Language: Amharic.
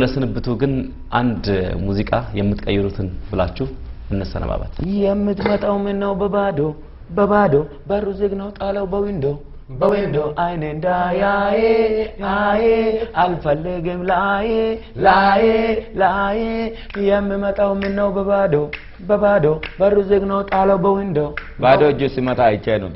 ለስንብቱ ግን አንድ ሙዚቃ የምትቀይሩትን ብላችሁ እንሰነባበት። የምትመጣው ምን ነው በባዶ በባዶ በሩ ዝግ ነው ጣለው በዊንዶ በዊንዶ አይኔ እንዳያዬ አዬ አልፈልግም ላዬ ላዬ ላዬ። የምመጣው ምን ነው በባዶ በባዶ በሩ ዝግ ነው ጣለው በዊንዶ። ባዶ እጁ ሲመጣ አይቼ ነው።